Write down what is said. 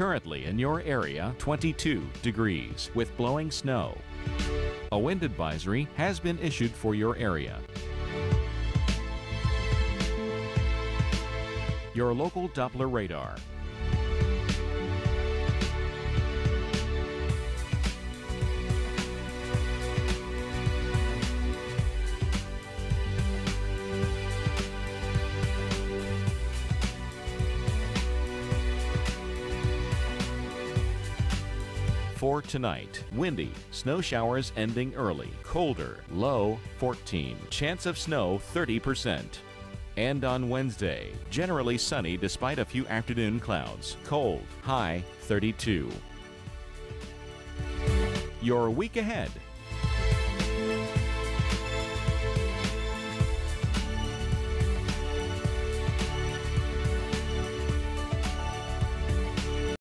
Currently in your area, 22 degrees with blowing snow. A wind advisory has been issued for your area. Your local Doppler radar. For tonight, windy, snow showers ending early, colder, low 14, chance of snow 30%. And on Wednesday, generally sunny despite a few afternoon clouds, cold, high 32. Your week ahead